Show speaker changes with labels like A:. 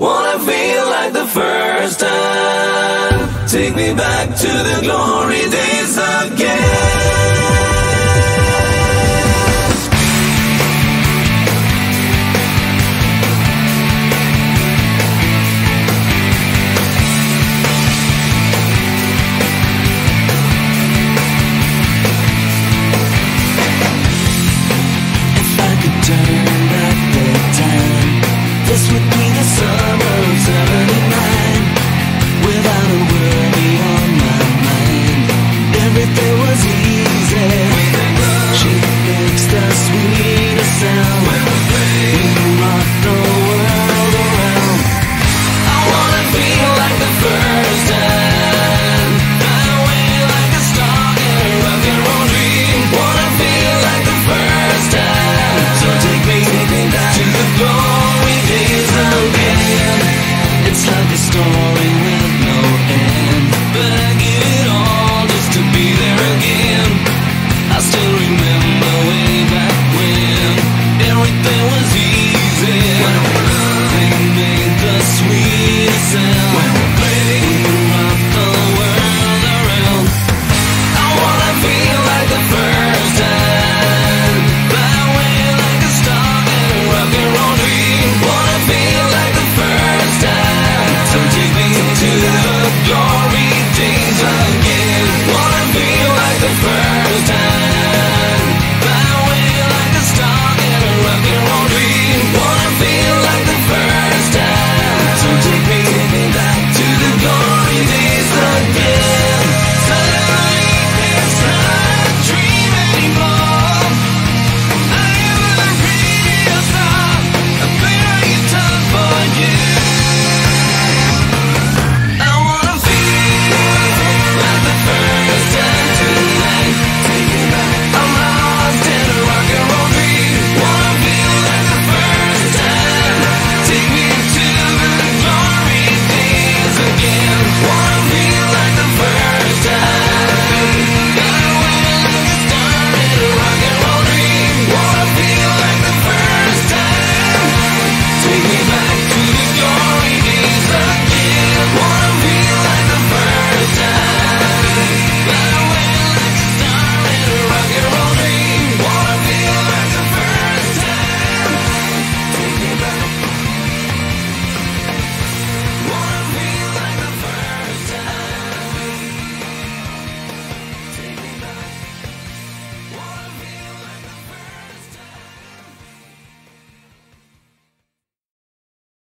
A: Wanna feel like the first time. Take me back to the glory days again.